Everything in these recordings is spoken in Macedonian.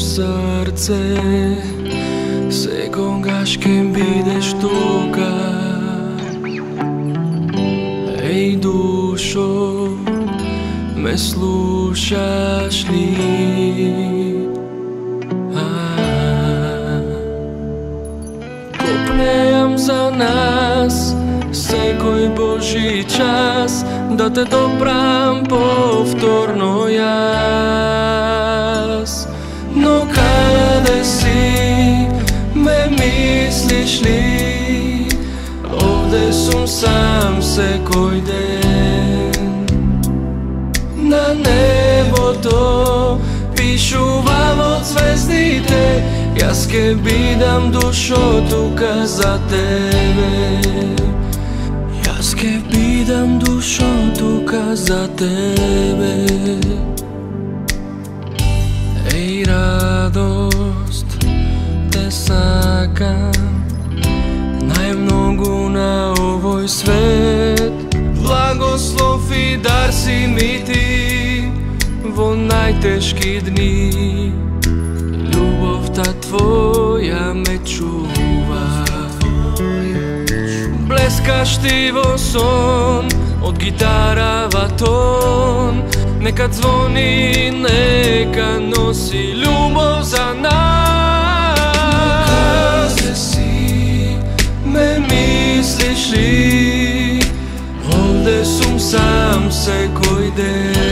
Serce Se con gashken bideš tuka Ej dušo, me slušaš li? Kopnejam za nas Sekoj Božji čas Da te dobram povtorno jaz сум сам секој ден. На небото пишувам од звездите Јас ке бидам душо тука за тебе. Јас ке бидам душо тука за тебе. Еј радост, те сакам Најмногу на овој свет. Благослов и дар си ми ти Во најтешки дни. Љубовта твоја ме чува. Блескаш ти во сон Од гитара во тон. Нека звони, нека носи љубов за нас. Овде сум сам секој ден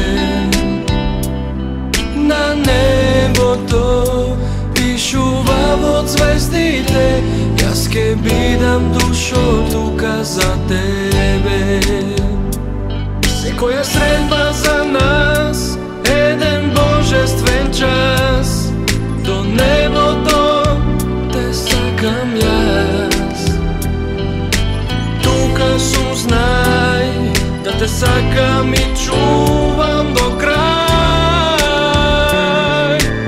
те сакам и чувам до крај.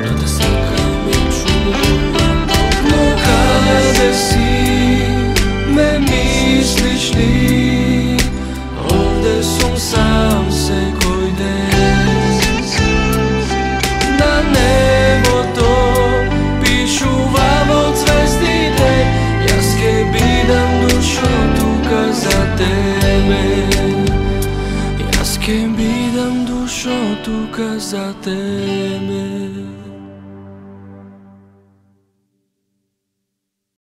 Да те сакам и чувам до крај. Но каде си, ме мислиш ли? Овде сум сам секој ден На небото пишува во звездите. Јас ке бидам душо тука за тебе Јас ке бидам душо тука за тебе